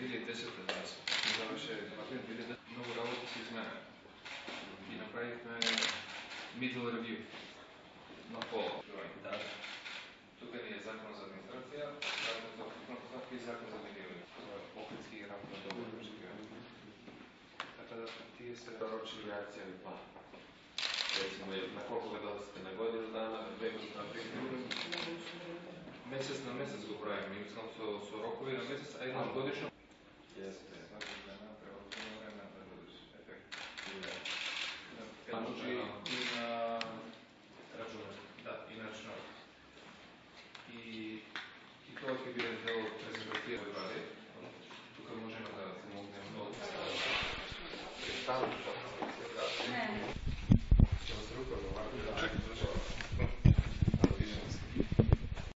2010 да, тогаваше април 2010 много работа се изменя. И направихме middle review на пола. Да. Тук ни е закон за администрация, закон за предпоставка и закон за. Това е опитски работа на договор. Така да тие се Пророчи реакция на план. Recimo, ga dolazite? Na godinu dana, na dve godine, na tri godine? Месец на месец го правим. И со, со рокови на месец, а еднаш годишно. Thank you.